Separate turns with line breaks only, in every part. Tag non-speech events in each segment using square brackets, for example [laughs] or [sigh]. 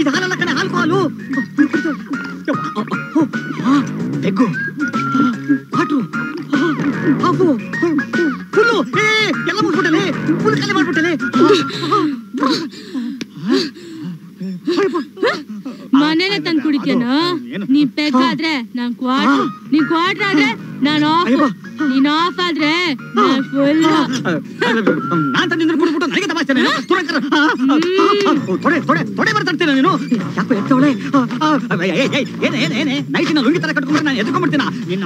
ಇದು ಹಾಲಲ್ಲ ಕಣೆ ಹಾಲು ಹಾಲು. ಬೆಗ್ಗು ಹಾಟು. ಹಾಫು ಫುಲ್ಲು ಎಲ್ಲ ಮುಗ್ಬಿಟ್ಟಲೆ ಫುಲ್ ಖಾಲಿ ಮಾಡ್ಬಿಟ್ಟಲೆ.
ಮನೇಲೆ ತಂದ್ ಕುಡಿತೇನ
ನೀನ್
ನೀ ಬೇಕಾದ್ರೆ ನಾನ್ ಕ್ವಾರ್ಟರ್ ನೀನ್ ಕ್ವಾರ್ಟರ್ ಆದ್ರೆ ನಾನ್ ಆಫ್. ನೀನ್ ಆಫ್ ಆದ್ರೆ ನಾನ್ ಫುಲ್
ನನಗೆ ತಮಾಷೆ ತೊಡೆ ತೊಡೆ ತೊಡೆ ಬರ್ತಾಡ್ತೀನ ನೀನು? ಯಾಕೋ ಎತ್ತವಳೆ ಏನೇ ಏನೇ ಏನೇ? ನೈಟಿನ ಲುಂಗಿ ತರ ಕಟ್ಕೊಂಡ್ರೆ ನಾನು ಎದ್ಕೊಂಡ್ಬಿಡ್ತೀನ? ನಿನ್ನ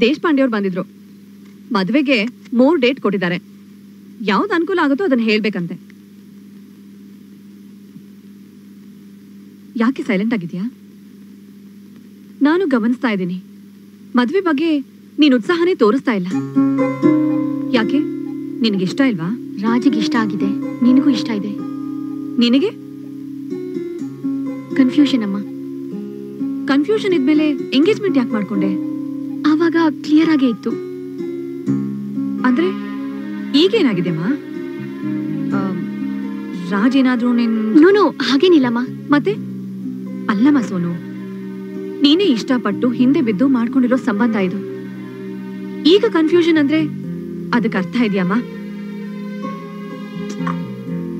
ದೇಶಪಾಂಡೆ ಅವ್ರು ಬಂದಿದ್ರು. ಮದುವೆಗೆ ಮೂರ್ ಡೇಟ್ ಕೊಟ್ಟಿದ್ದಾರೆ. ಯಾವ್ದು ಅನುಕೂಲ ಆಗುತ್ತೋ ಅದನ್ನ ಹೇಳ್ಬೇಕಂತೆ. ಯಾಕೆ ಸೈಲೆಂಟ್ ಆಗಿದ್ಯಾ ನಾನು ಗಮನಿಸ್ತಾ ಇದ್ದೀನಿ. ಮದ್ವೆ ಬಗ್ಗೆ ನೀನು ಉತ್ಸಾಹನೇ ತೋರಿಸ್ತಾ ಇಲ್ಲ. ಯಾಕೆ? ನಿನಗೆ ಇಷ್ಟ ಇಲ್ವಾ?
ರಾಜಿಗೆ ಇಷ್ಟ ಆಗಿದೆ. ನಿನಗೂ ಇಷ್ಟ ಇದೆ.
ನಿನಗೆ?
ಕನ್ಫ್ಯೂಷನ್ ಅಮ್ಮ.
ಕನ್ಫ್ಯೂಷನ್ ಇದ್ಮೇಲೆ ಎಂಗೇಜ್ಮೆಂಟ್ ಯಾಕೆ ಮಾಡ್ಕೊಂಡೆ?
ಆವಾಗ ಕ್ಲಿಯರ್ ಆಗೇ ಇತ್ತು.
ಅಂದ್ರೆ ಈಗೇನಾಗಿದೆ ಮಾ? ರಾಜ್ ಏನಾದ್ರೂ ನಿನ್
ನೋ ಹಾಗೇನಿಲ್ಲಮ್ಮ
ಮತ್ತೆ? ಅಲ್ಲಮ್ಮ ಸೋನು ನೀನೇ ಇಷ್ಟಪಟ್ಟು ಹಿಂದೆ ಬಿದ್ದು ಮಾಡ್ಕೊಂಡಿರೋ ಸಂಬಂಧ ಇದು. ಈಗ ಕನ್ಫ್ಯೂಷನ್ ಅಂದ್ರೆ ಅದಕ್ಕೆ ಅರ್ಥ ಇದೆಯಮ್ಮ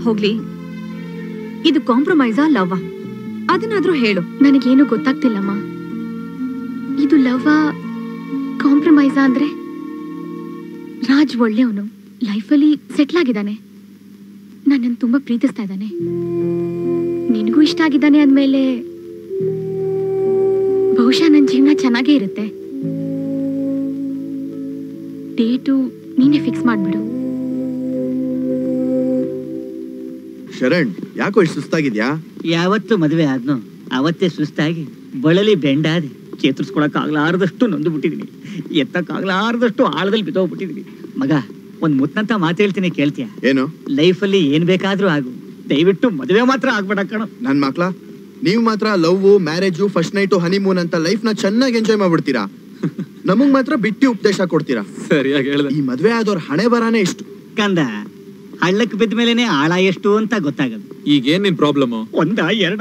ಹೋಗ್ಲಿ ಇದು ಕಾಂಪ್ರಮೈಸಾ ಲವ್ವ ಅದನ್ನಾದ್ರೂ ಹೇಳು.
ನನಗೇನು ಗೊತ್ತಾಗ್ತಿಲ್ಲಮ್ಮ ಇದು ಲವ್ ಕಾಂಪ್ರಮೈಸಾ ಅಂದ್ರೆ ರಾಜ್ ಒಳ್ಳೆಯವನು. ಲೈಫಲ್ಲಿ ಸೆಟ್ಲ್ ಆಗಿದ್ದಾನೆ. ನನ್ನನ್ನು ತುಂಬಾ ಪ್ರೀತಿಸ್ತಾ ಇದ್ದಾನೆ. ನಿನಗೂ ಇಷ್ಟ ಆಗಿದ್ದಾನೆ ಅಂದಮೇಲೆ ಬಹುಶಃ ನನ್ನ ಜೀವನ ಚೆನ್ನಾಗೇ ಇರುತ್ತೆ. ಡೇಟು ನೀನೇ ಫಿಕ್ಸ್ ಮಾಡ್ಬಿಡು.
ಶರಣ್ ಯಾಕೋ ಇಷ್ಟು ಸುಸ್ತಾಗಿದ್ಯಾ?
ಯಾವತ್ತು ಮದುವೆ ಆದ್ನೋ ಅವತ್ತೇ ಸುಸ್ತಾಗಿ ಬಳಲಿ ಬೆಂಡಾದಿ. ಚೇತರಿಸ್ಕೊಳಕ್ಕಾಗ್ಲಾರ್ದಷ್ಟು ನೊಂದು ಬಿಟ್ಟಿದೀನಿ ಎತ್ತಕ್ಕಾಗ್ಲಾರ್ದಷ್ಟು ಆಳದಲ್ಲಿ ಬಿದ್ದೋಗ್ಬಿಟ್ಟಿದೀನಿ. ಮಗ ಒಂದ್ ಮುತ್ತಂತ ಮಾತು ಹೇಳ್ತೀನಿ ಕೇಳ್ತೀಯ?
ಏನು?
ಲೈಫಲ್ಲಿ ಏನ್ ಬೇಕಾದ್ರೂ ಆಗು. ದಯವಿಟ್ಟು ಮದುವೆ ಮಾತ್ರ ಆಗ್ಬೇಡ ಕಣ.
ನನ್ ಮಕ್ಳ ನೀವ್ ಮಾತ್ರ love marriage first night honeymoon ಅಂತ ಲೈಫ್ನ ಚೆನ್ನಾಗಿ ಎಂಜಾಯ್ ಮಾಡ್ಬಿಡ್ತೀರಾ? ನಮಗ್ ಮಾತ್ರ ಬಿಟ್ಟಿ ಉಪದೇಶ ಕೊಡ್ತೀರಾ?
ಸರಿಯಾಗಿ ಹೇಳ್ದೆ.
ಈ ಮದ್ವೆ ಆದವ್ರ ಹಣೆ ಬರಾನೇ ಇಷ್ಟು.
ಕಂದ ಹಳ್ಳಕ್ ಬಿದ್ದ ಮೇಲೆನೆ ಆಳ ಎಷ್ಟು ಅಂತ ಗೊತ್ತಾಗದು.
ಈಗೇನ್ ನಿನ್ ಪ್ರಾಬ್ಲಮ್?
ಒಂದ ಎರಡ?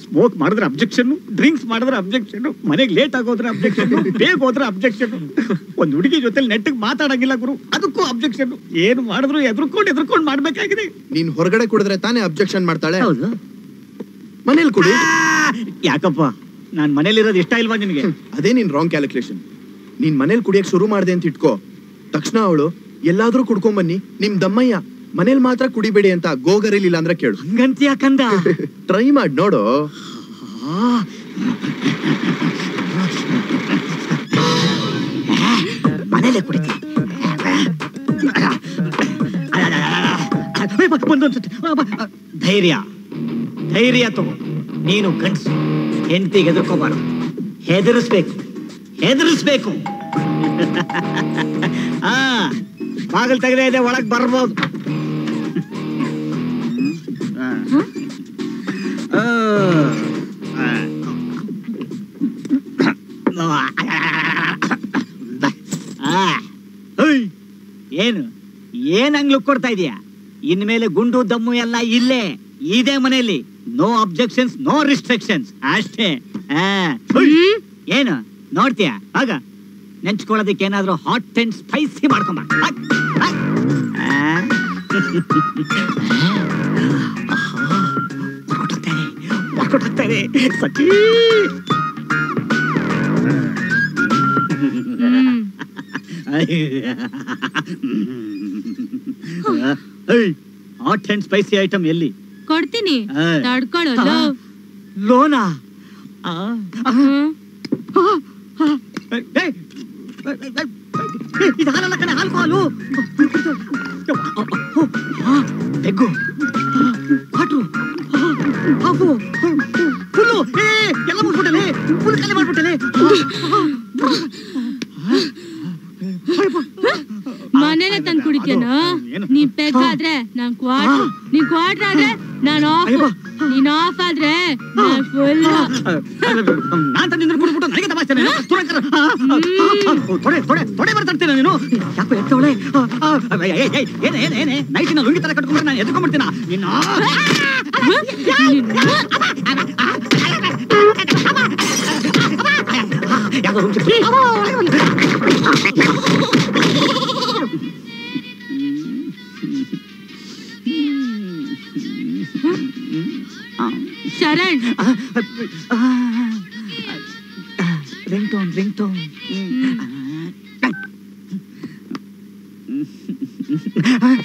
ಸ್ಮೋಕ್ ಮಾಡಿದ್ರೆ ಅಬ್ಜೆಕ್ಷನ್ ಡ್ರಿಂಕ್ಸ್ ಮಾಡಿದ್ರೆ ಅಬ್ಜೆಕ್ಷನ್ ಮನೆಗೆ ಲೇಟ್ ಆಗೋದ್ರೆ ಅಬ್ಜೆಕ್ಷನ್ ಬೇಗ ಹೋದ್ರೆ ಅಬ್ಜೆಕ್ಷನ್ ಒಂದು ಹುಡುಗಿ ಜೊತೆ ನೆಟ್ಟಿಗೆ ಮಾತಾಡಂಗಿಲ್ಲ ಗುರು ಅದಕ್ಕೂ ಅಬ್ಜೆಕ್ಷನ್ ಏನು ಮಾಡಿದ್ರು ಎದ್ರುಕೊಂಡು ಎದ್ರುಕೊಂಡು ಮಾಡ್ಬೇಕಾಗಿದೆ.
ನೀನ್ ಹೊರಗಡೆ ಕುಡಿದ್ರೆ ತಾನೇ ಅಬ್ಜೆಕ್ಷನ್ ಮಾಡ್ತಾಳೆ?
ಹೌದು.
ಮನೇಲಿ ಕುಡಿ.
ಯಾಕಪ್ಪ? ನಾನ್ ಮನೇಲಿರೋದು ಇಷ್ಟ ಇಲ್ವಾ ನಿನಗೆ?
ಅದೇ ನೀನ್ ರಾಂಗ್ ಕ್ಯಾಲ್ಕುಲೇಷನ್ ನೀನ್ ಮನೇಲಿ ಕುಡಿಯಕ್ ಶುರು ಮಾಡ್ದೆ ಅಂತ ಇಟ್ಕೋ. ತಕ್ಷಣ ಅವಳು ಎಲ್ಲಾದ್ರೂ ಕುಡ್ಕೊಂಡ್ ಬನ್ನಿ ನಿಮ್ ದಮ್ಮಯ್ಯ ಮನೇಲಿ ಮಾತ್ರ ಕುಡಿಬೇಡಿ ಅಂತ ಗೋಗರಿಲಿಲ್ಲ ಅಂದ್ರೆ ಕೇಳು
ಹಂಗಂತೀಯ ಕಂದ
ಟ್ರೈ [laughs] ಮಾಡಿ ನೋಡು.
ಮನೇಲೆ ಕುಡಿತಿ. ಧೈರ್ಯ. ಧೈರ್ಯ ತಗೋ. ನೀನು ಗಂಡಸು. ಹೆಂಡತಿಗೆ ಹೆದರ್ಕೋಬಾರ್ದು. ಹೆದರಿಸ್ಬೇಕು. ಹೆದರಿಸ್ಬೇಕು. ಆ [laughs] ಬಾಗಿಲು ತೆಗೆದೇ ಇದೆ ಒಳಗೆ ಬರ್ಬೋದು. [coughs] ಏನು? ಏನ್ ಹಂಗ್ ಕೊಡ್ತಾ ಇದೀಯಾ? ಇನ್ಮೇಲೆ ಗುಂಡು ದಮ್ಮು ಎಲ್ಲ ಇಲ್ಲೇ, ಇದೇ ಮನೆಯಲ್ಲಿ. ನೋ ಅಬ್ಜೆಕ್ಷನ್ಸ್ ನೋ ರಿಸ್ಟ್ರಿಕ್ಷನ್ಸ್ ಅಷ್ಟೇ. ಏನು? ನೋಡ್ತೀಯ? ಆಗ. ನೆಂಚ್ಕೊಳ್ಳೋದಕ್ಕೆ ಏನಾದ್ರೂ ಹಾಟ್ ಅಂಡ್ ಸ್ಪೈಸಿ ಮಾಡ್ಕೊಂಬ. ಹೊರ್ಟೋಗ್ತಾನೆ. ಸಖಿ. ಹಾಟ್ ಅಂಡ್ ಸ್ಪೈಸಿ ಐಟಮ್ ಎಲ್ಲಿ
ಕೊಡ್ತೀನಿ
ಆ.
ತಡ್ಕೊಳ್ಳಲ್ಲ
ಲೋನಾ ಇದು ಹಾಲಲ್ಲ ಕಣೆ ಹಾಲು ಹಾಲು ಬೆಗ್ಗು ವಾಟ್ರು ಹಾಫು
ನಾನ್
ತಂದಿದ್ದು ಕುಡಿದ್ಬಿಟ್ಟು ನನಗೆ ತಮಾಷೆ ತೊಡೆ ತೊಡೆ ತೊಡೆ ಬರ್ತಾಡ್ತೀನ ನೀನು ಯಾಕೋ ಎತ್ತವಳೆ ಏನೇ ಏನೇ ಏನೇ ನೈಟಿನ ಲುಂಗಿ ತರ ಕಟ್ಕೊಂಡ್ರೆ ನಾನು ಎದ್ಕೊಂಡ್ಬಿಡ್ತೀನ ನಿನ್ನ [laughs]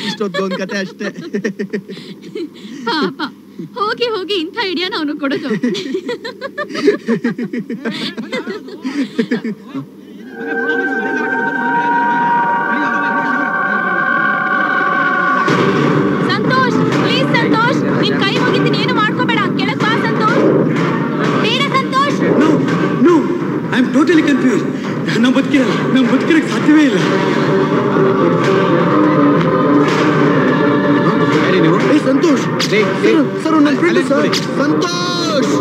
ಇಷ್ಟೊತ್ತು ಒಂದ್ ಕತೆ ಅಷ್ಟೇ. [laughs]
ಪಾಪ. ಹೋಗಿ ಹೋಗಿ ಇಂಥ ಐಡಿಯಾನ ಅವನು ಕೊಡೋದು. [laughs] ಸಂತೋಷ್ ಪ್ಲೀಸ್ ಸಂತೋಷ್ ನಿನ್ ಕೈ ಹೋಗಿದ್ದೀನಿ ಏನು ಮಾಡ್ಕೋಬೇಡ. ಕೆಳಕ್ ಬಾ ಸಂತೋಷ್. ಬೇಡ Santosh.
No no I am totally confuse ನಾವು ಬದುಕಿರಲ್ಲ ನಾವು ಬದುಕಿರಕ್ಕೆ ಸಾಧ್ಯವೇ ಇಲ್ಲ.
ಸಂತೋಷ್. ಸರ್ ಸರ್ ನನ್ನ ಫ್ರೆಂಡ್ ಸರ್. ಸಂತೋಷ್.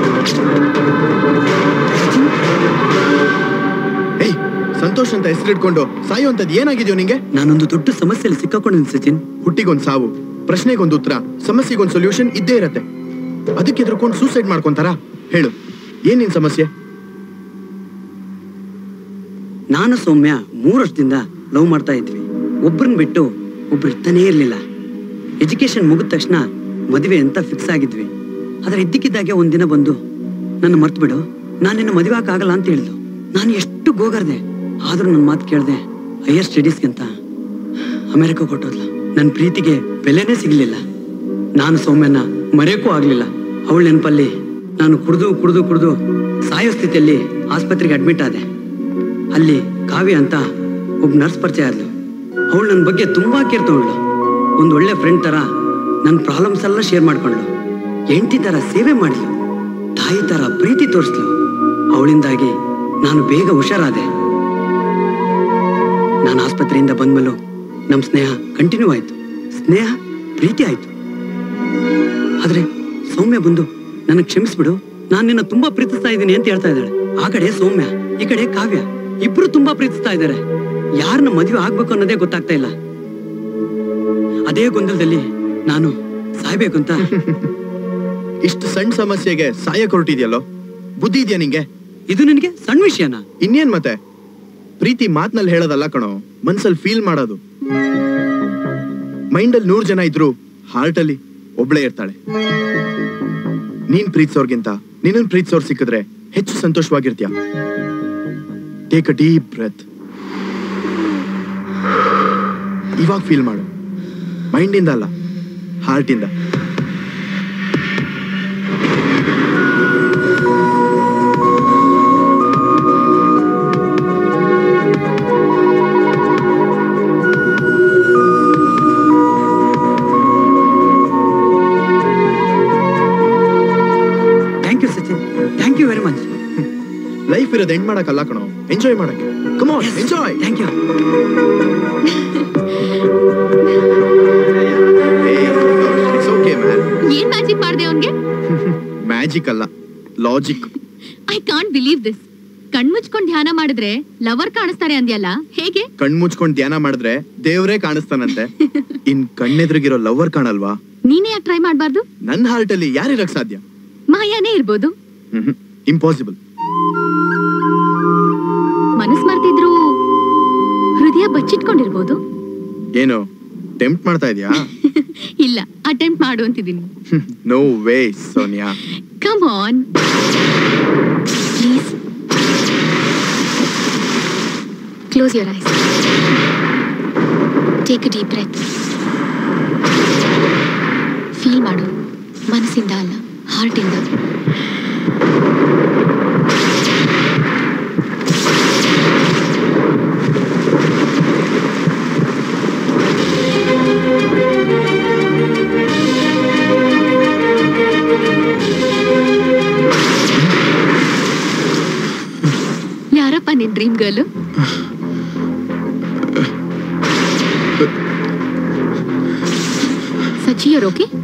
ಏಯ್ ಸಂತೋಷ್ ಅಂತ ಹೆಸರಿಟ್ಕೊಂಡು ಸಾಯುವಂತದ್ದು ಏನಾಗಿದ್ಯೋ ನಿಂಗೆ?
ನಾನೊಂದು ದೊಡ್ಡ ಸಮಸ್ಯೆಯಲ್ಲಿ ಸಿಕ್ಕಾಕೊಂಡಿದ್ದೀನಿ ಸಚಿನ್.
ಹುಟ್ಟಿಗೊಂದು ಸಾವು ಪ್ರಶ್ನೆಗೊಂದು ಉತ್ತರ ಸಮಸ್ಯೆಗೊಂದು ಸೊಲ್ಯೂಷನ್ ಇದ್ದೇ ಇರತ್ತೆ. ಅದಕ್ಕೆ ಎದುರುಕೊಂಡು ಸೂಸೈಡ್ ಮಾಡ್ಕೊಂತಾರ? ಹೇಳು. ಏನ್ ನಿನ್ ಸಮಸ್ಯೆ?
ನಾನು ಸೌಮ್ಯ ಮೂರು ವರ್ಷದಿಂದ ಲವ್ ಮಾಡ್ತಾ ಇದ್ವಿ. ಒಬ್ರನ್ನ ಬಿಟ್ಟು ಒಬ್ರು ಇರ್ತಾನೇ ಇರಲಿಲ್ಲ. ಎಜುಕೇಶನ್ ಮುಗಿದ ತಕ್ಷಣ ಮದುವೆ ಅಂತ ಫಿಕ್ಸ್ ಆಗಿದ್ವಿ. ಆದರೆ ಇದ್ದಕ್ಕಿದ್ದಾಗೆ ಒಂದಿನ ಬಂದು, ನನ್ನ ಮರ್ತು ಬಿಡು ನಾನು ನಿನ್ನ ಮದುವೆ ಆಗಲ್ಲ ಅಂತ ಹೇಳಿದ್ಲು. ನಾನು ಎಷ್ಟು ಗೋಗರ್ದೆ. ಆದರೂ ನನ್ನ ಮಾತು ಕೇಳಿದೆ ಹೈಯರ್ ಸ್ಟಡೀಸ್ಗಿಂತ ಅಮೆರಿಕ ಕೊಟ್ಟೋದ್ಲು. ನನ್ನ ಪ್ರೀತಿಗೆ ಬೆಲೆನೇ ಸಿಗಲಿಲ್ಲ. ನಾನು ಸೌಮ್ಯನ ಮರೆಯೋಕ್ಕೂ ಆಗಲಿಲ್ಲ. ಅವಳ ನೆನಪಲ್ಲಿ ನಾನು ಕುಡಿದು ಕುಡಿದು ಕುಡಿದು ಸಾಯೋ ಸ್ಥಿತಿಯಲ್ಲಿ ಆಸ್ಪತ್ರೆಗೆ ಅಡ್ಮಿಟ್ ಆದೆ. ಅಲ್ಲಿ ಕಾವ್ಯ ಅಂತ ಒಬ್ಬ ನರ್ಸ್ ಪರಿಚಯ ಆದ್ಲು. ಅವಳು ನನ್ನ ಬಗ್ಗೆ ತುಂಬಾ ಕೇರ್ ತಗೊಂಡ್ಳು. ಒಂದು ಒಳ್ಳೆ ಫ್ರೆಂಡ್ ತರ ನನ್ನ ಪ್ರಾಬ್ಲಮ್ಸ್ ಎಲ್ಲ ಶೇರ್ ಮಾಡ್ಕೊಂಡ್ಳು. ಹೆಂಡತಿ ತರ ಸೇವೆ ಮಾಡಿದ್ಲು ತಾಯಿ ತರ ಪ್ರೀತಿ ತೋರಿಸ್ಲು. ಅವಳಿಂದಾಗಿ ನಾನು ಬೇಗ ಹುಷಾರಾದೆ. ನಾನು ಆಸ್ಪತ್ರೆಯಿಂದ ಬಂದ್ಮೇಲೂ ನಮ್ಮ ಸ್ನೇಹ ಕಂಟಿನ್ಯೂ ಆಯ್ತು. ಸ್ನೇಹ, ಪ್ರೀತಿ ಆಯ್ತು. ಆದ್ರೆ ಸೌಮ್ಯ ಬಂದು ನನಗೆ ಕ್ಷಮಿಸ್ಬಿಡು. ನಾನು ನಿನ್ನ ತುಂಬಾ ಪ್ರೀತಿಸ್ತಾ ಇದ್ದೀನಿ ಅಂತ ಹೇಳ್ತಾ ಇದ್ದಾಳೆ. ಆ ಕಡೆ ಸೌಮ್ಯ, ಈ ಕಡೆ ಕಾವ್ಯ. ಇಬ್ರು ತುಂಬಾ ಪ್ರೀತಿಸ್ತಾ ಇದ್ದಾರೆ. ಯಾರನ್ನ ಮದುವೆ ಆಗ್ಬೇಕು ಅನ್ನೋದೇ ಗೊತ್ತಾಗ್ತಾ ಇಲ್ಲ. ಅದೇ ಗೊಂದಲದಲ್ಲಿ ನಾನು ಸಾಯ್ಬೇಕು ಅಂತ. [laughs]
ಇಷ್ಟು ಸಣ್ಣ ಸಮಸ್ಯೆಗೆ ಸಾಯ ಹೊರಟಿದ್ಯಲ್ಲೋ ಬುದ್ಧಿ ಇದೆಯಾ ನಿಂಗೆ?
ಇದು ನಿನಗೆ ಸಣ್ಣ ವಿಷಯನ?
ಇನ್ನೇನ್ ಮತ್ತೆ? ಪ್ರೀತಿ ಮಾತ್ನಲ್ಲಿ ಹೇಳೋದಲ್ಲ ಕಣೋ ಮನ್ಸಲ್ಲಿ ಫೀಲ್ ಮಾಡೋದು. ಮೈಂಡಲ್ಲಿ ನೂರ್ ಜನ ಇದ್ರು ಹಾರ್ಟ್ ಅಲ್ಲಿ ಒಬ್ಳೇ ಇರ್ತಾಳೆ. ನೀನ್ ಪ್ರೀತಿಸೋರ್ಗಿಂತ ನಿನ್ನನ್ ಪ್ರೀತಿಸೋರ್ ಸಿಕ್ಕಿದ್ರೆ ಹೆಚ್ಚು ಸಂತೋಷವಾಗಿರ್ತೀಯ. ಟೇಕ್ ಅ ಡೀಪ್ ಬ್ರೆತ್ ಇವಾಗ ಫೀಲ್ ಮಾಡು. ಮೈಂಡಿಂದ ಅಲ್ಲ ಹಾರ್ಟಿಂದ
thank you Sachin thank you very much
life ಇರೋದು ಎಂಡ್ ಮಾಡೋಕ್ಕಲ್ಲ ಕಣೋ? ಎಂಜಾಯ್ ಮಾಡಕ್ಕೆ. Come on enjoy
thank you
ಏನ್ ಮ್ಯಾಜಿಕ್ ಮಾಡಿದೆ ಅವನ್ಗೆ?
ಮ್ಯಾಜಿಕ್ ಅಲ್ಲ logic
I can't believe this ಕಣ್ಮುಚ್ಕೊಂಡ್ ಧ್ಯಾನ ಮಾಡಿದ್ರೆ ಲವರ್ ಕಾಣಿಸ್ತಾರೆ ಅಂದ್ಯಲ್ಲ ಹೇಗೆ?
ಕಣ್ ಮುಚ್ಕೊಂಡ್ ಧ್ಯಾನ ಮಾಡಿದ್ರೆ ದೇವ್ರೇ ಕಾಣಿಸ್ತಾನಂತೆ. [laughs] ಇನ್ ಕಣ್ಣೆದ್ರಿಗಿರೋ ಲವರ್ ಕಾಣಲ್ವಾ?
ನೀನೇ ಯಾಕೆ ಟ್ರೈ ಮಾಡ್ಬಾರ್ದು?
ನನ್ನ ಹಾರ್ಟ್ ಅಲ್ಲಿ ಯಾರಿರಕ್ ಸಾಧ್ಯ?
ಮಾಯಾನೇ ಇರ್ಬೋದು.
ಇಂಪಾಸಿಬಲ್
ಬಚ್ಚಿಟ್ಕೊಂಡಿರ್ಬೋದು
ಏನು ಟೆಂಪ್ಟ್ ಮಾಡ್ತಾ ಇದೀಯಾ? [laughs]
ಇಲ್ಲ ಅಟೆಂಪ್ಟ್ ಮಾಡು ಅಂತಿದ್ದೀನಿ. [laughs]
No way Sonia.
Come on please close your eyes take a deep breath feel ಮಾಡು. ಮನಸ್ಸಿಂದ ಅಲ್ಲ ಹಾರ್ಟಿಂದ dream girl Sachi okay okay?